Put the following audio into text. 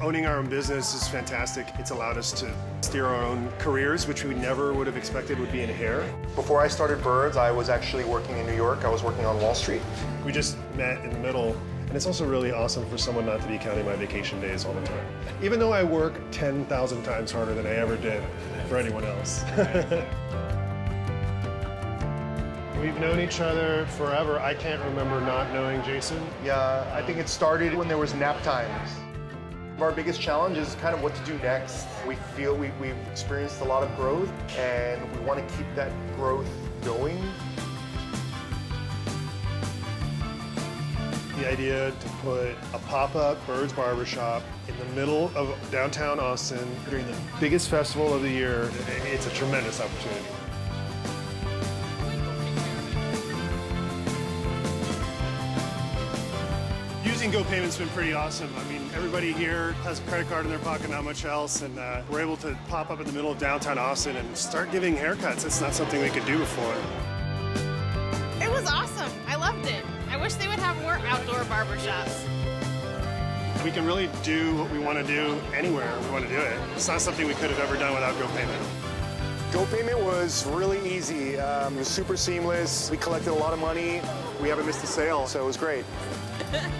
Owning our own business is fantastic. It's allowed us to steer our own careers, which we never would have expected would be in hair. Before I started Birds, I was actually working in New York. I was working on Wall Street. We just met in the middle, and it's also really awesome for someone not to be counting my vacation days all the time. Even though I work 10,000 times harder than I ever did for anyone else. We've known each other forever. I can't remember not knowing Jason. Yeah, I think it started when there was nap times. Our biggest challenge is kind of what to do next. We feel we, we've experienced a lot of growth and we want to keep that growth going. The idea to put a pop-up Birds Barbershop in the middle of downtown Austin during the biggest festival of the year, it's a tremendous opportunity. Using GoPayment's been pretty awesome. I mean, everybody here has a credit card in their pocket, not much else, and uh, we're able to pop up in the middle of downtown Austin and start giving haircuts. It's not something we could do before. It was awesome. I loved it. I wish they would have more outdoor barbershops. We can really do what we want to do anywhere we want to do it. It's not something we could have ever done without GoPayment. Go Payment was really easy, um, it was super seamless. We collected a lot of money. We haven't missed a sale, so it was great.